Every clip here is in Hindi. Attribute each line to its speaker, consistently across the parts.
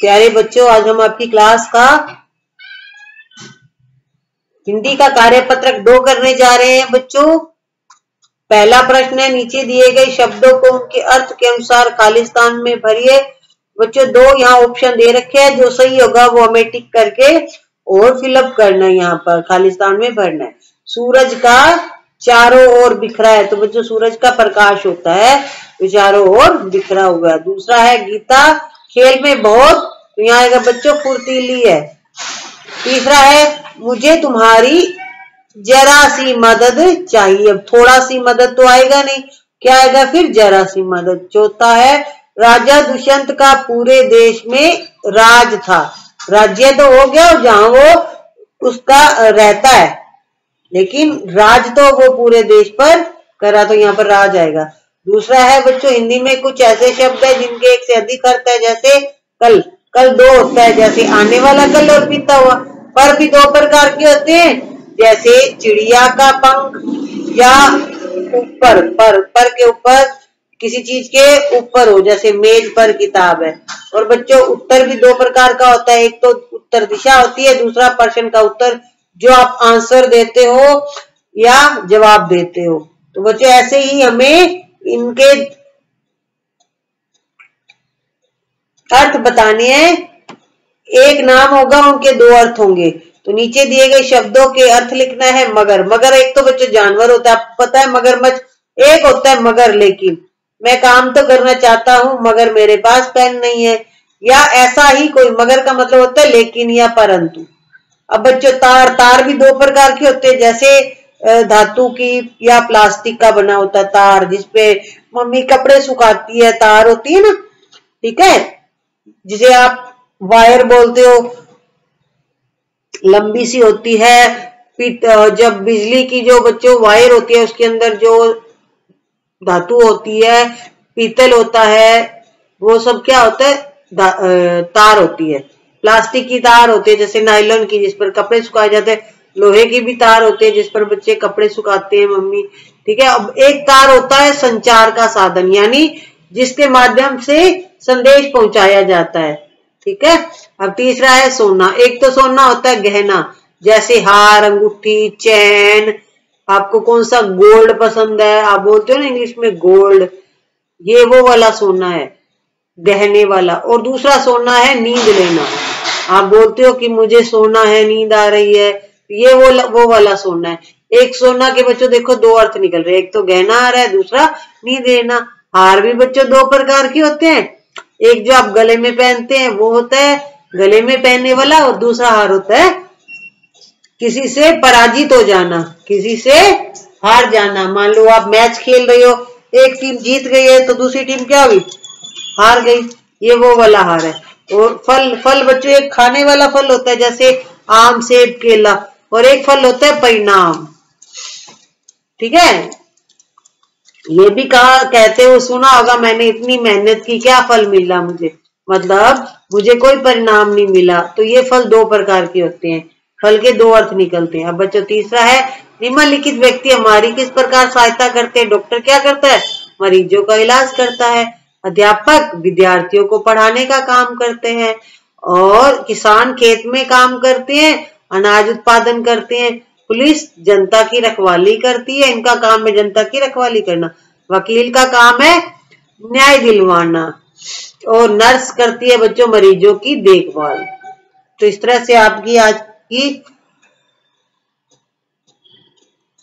Speaker 1: प्यारे बच्चों, आज हम आपकी क्लास का हिंदी का कार्यपत्रक दो करने जा रहे हैं बच्चों। पहला प्रश्न है, नीचे दिए गए शब्दों को उनके अर्थ के अनुसार खालिस्तान में भरिए। बच्चों, दो यहाँ ऑप्शन दे रखे हैं, जो सही होगा वो हमें टिक करके और फिलअप करना है यहाँ पर, खालिस्तान में भरना है। सूरज का चारों ओर बिखरा है तो बच्चों, सूरज का प्रकाश होता है तो चारों ओर बिखरा हुआ है। दूसरा है, गीता खेल में बहुत यहाँ आएगा बच्चों फुर्तीली है। तीसरा है, मुझे तुम्हारी जरा सी मदद चाहिए। अब थोड़ा सी मदद तो आएगा नहीं। क्या आएगा फिर जरा सी मदद? चौथा है, राजा दुष्यंत का पूरे देश में राज था। राज्य तो हो गया और जहाँ वो उसका रहता है। लेकिन राज तो वो पूरे देश पर करा तो यहाँ पर राज आएगा। दूसरा है, बच्चों, हिंदी में कुछ ऐसे शब्द है जिनके एक से अधिक अर्थ है, जैसे कल कल दो होता है, जैसे आने वाला कल और बीता हुआ। पर भी दो प्रकार के होते हैं, जैसे चिड़िया का पंख या ऊपर, पर पर के ऊपर किसी चीज़ के ऊपर हो, जैसे मेज पर किताब है। और बच्चों, उत्तर भी दो प्रकार का होता है, एक तो उत्तर दिशा होती है, दूसरा प्रश्न का उत्तर जो आप आंसर देते हो या जवाब देते हो। तो बच्चों, ऐसे ही हमें इनके अर्थ बताने हैं। एक नाम होगा, उनके दो अर्थ होंगे। तो नीचे दिए गए शब्दों के अर्थ लिखना है मगर। मगर एक तो बच्चों, जानवर होता है, आपको पता है, मगरमच्छ एक होता है मगर, लेकिन मैं काम तो करना चाहता हूँ, मगर मेरे पास पेन नहीं है। या ऐसा ही कोई, मगर का मतलब होता है लेकिन या परंतु। अब बच्चों, तार तार भी दो प्रकार के होते हैं, जैसे धातु की या प्लास्टिक का बना होता तार, जिसपे मम्मी कपड़े सुखाती है, तार होती है ना? ठीक है? जिसे आप वायर बोलते हो। लंबी सी होती है जब बिजली की जो बच्चों वायर होती है, उसके अंदर जो धातु होती है, पीतल होता है, वो सब क्या होता है? तार होती है। प्लास्टिक की तार होती है, जैसे नाइलॉन की, जिस पर कपड़े सुखाए जाते हैं। लोहे की भी तार होती है जिस पर बच्चे कपड़े सुखाते हैं मम्मी। ठीक है? अब एक तार होता है संचार का साधन, यानी जिसके माध्यम से संदेश पहुँचाया जाता है। ठीक है? अब तीसरा है सोना। एक तो सोना होता है गहना, जैसे हार, अंगूठी, चैन। आपको कौन सा गोल्ड पसंद है? आप बोलते हो ना इंग्लिश में गोल्ड। ये वो वाला सोना है, गहने वाला। और दूसरा सोना है नींद लेना। आप बोलते हो कि मुझे सोना है, नींद आ रही है। ये वो वो वाला सोना है। एक सोना के बच्चों, देखो दो अर्थ निकल रहे एक तो गहना आ रहा है, दूसरा नींद लेना। हार भी बच्चों दो प्रकार के होते हैं। एक जो आप गले में पहनते हैं, वो होता है गले में पहनने वाला और दूसरा हार होता है किसी से पराजित हो जाना, किसी से हार जाना। मान लो आप मैच खेल रहे हो, एक टीम जीत गई है तो दूसरी टीम क्या हुई? हार गई। ये वो वाला हार है। और फल फल बच्चों, एक खाने वाला फल होता है, जैसे आम, सेब, केला। और एक फल होता है परिणाम। ठीक है? ये भी कहा, कहते हो, सुना होगा मैंने इतनी मेहनत की, क्या फल मिला मुझे? मतलब मुझे कोई परिणाम नहीं मिला। तो ये फल दो प्रकार के होते हैं। फल के दो अर्थ निकलते हैं। अब बच्चों, तीसरा है, निम्नलिखित व्यक्ति हमारी किस प्रकार सहायता करते हैं? डॉक्टर क्या करता है? मरीजों का इलाज करता है। अध्यापक विद्यार्थियों को पढ़ाने का काम करते हैं और किसान खेत में काम करते हैं अनाज उत्पादन करते हैं। पुलिस जनता की रखवाली करती है। इनका काम है जनता की रखवाली करना। वकील का काम है न्याय दिलवाना। और नर्स करती है बच्चों मरीजों की देखभाल। तो इस तरह से आपकी आज की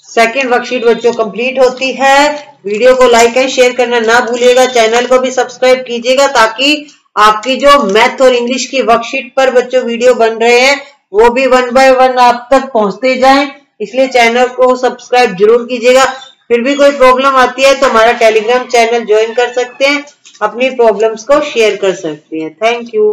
Speaker 1: सेकेंड वर्कशीट बच्चों कंप्लीट होती है। वीडियो को लाइक एंड शेयर करना ना भूलिएगा। चैनल को भी सब्सक्राइब कीजिएगा ताकि आपकी जो मैथ और इंग्लिश की वर्कशीट पर बच्चों वीडियो बन रहे हैं वो भी वन बाय वन आप तक पहुँचते जाए। इसलिए चैनल को सब्सक्राइब ज़रूर कीजिएगा। फिर भी कोई प्रॉब्लम आती है तो हमारा टेलीग्राम चैनल ज्वाइन कर सकते हैं। अपनी प्रॉब्लम्स को शेयर कर सकते हैं। Thank you